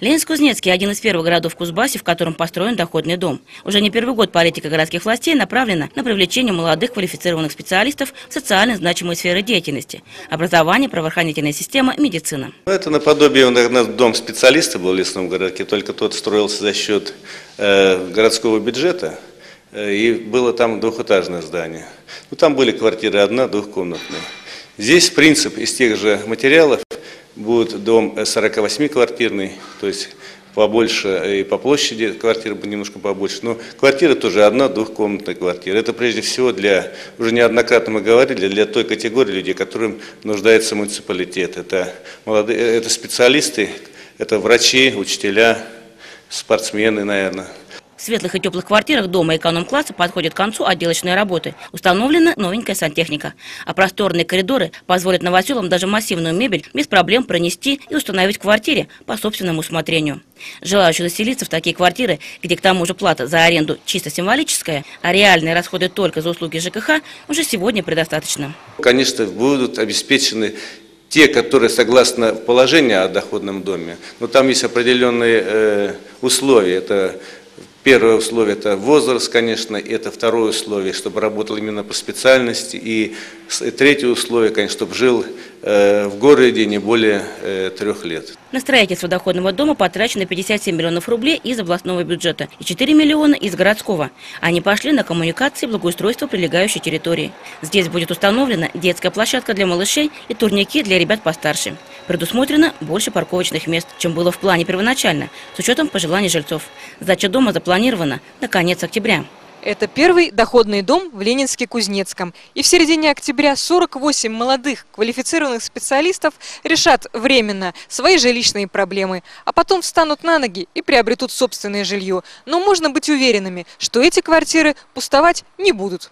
Ленинск-Кузнецкий – один из первых городов в Кузбассе, в котором построен доходный дом. Уже не первый год политика городских властей направлена на привлечение молодых квалифицированных специалистов в социально значимые сферы деятельности – образование, правоохранительная система, медицина. Ну, это наподобие, наверное, дом специалиста был в лесном городке, только тот строился за счет э, городского бюджета, э, и было там двухэтажное здание. Ну, там были квартиры одна, двухкомнатная. Здесь принцип из тех же материалов будет дом 48-квартирный, то есть побольше и по площади квартиры будет немножко побольше. Но квартира тоже одна двухкомнатная квартира. Это прежде всего для, уже неоднократно мы говорили, для той категории людей, которым нуждается муниципалитет. Это, молодые, это специалисты, это врачи, учителя, спортсмены, наверное. В светлых и теплых квартирах дома эконом-класса подходят к концу отделочные работы. Установлена новенькая сантехника. А просторные коридоры позволят новоселам даже массивную мебель без проблем пронести и установить в квартире по собственному усмотрению. Желающих заселиться в такие квартиры, где к тому же плата за аренду чисто символическая, а реальные расходы только за услуги ЖКХ, уже сегодня предостаточно. Конечно, будут обеспечены те, которые согласно положению о доходном доме, но там есть определенные э, условия. Это Первое условие – это возраст, конечно, это второе условие, чтобы работал именно по специальности, и третье условие, конечно, чтобы жил э, в городе не более э, трех лет. На строительство доходного дома потрачено 57 миллионов рублей из областного бюджета и 4 миллиона из городского. Они пошли на коммуникации и благоустройство прилегающей территории. Здесь будет установлена детская площадка для малышей и турники для ребят постарше. Предусмотрено больше парковочных мест, чем было в плане первоначально, с учетом пожеланий жильцов. Сдача дома запланирована на конец октября. Это первый доходный дом в Ленинске-Кузнецком. И в середине октября 48 молодых квалифицированных специалистов решат временно свои жилищные проблемы, а потом встанут на ноги и приобретут собственное жилье. Но можно быть уверенными, что эти квартиры пустовать не будут.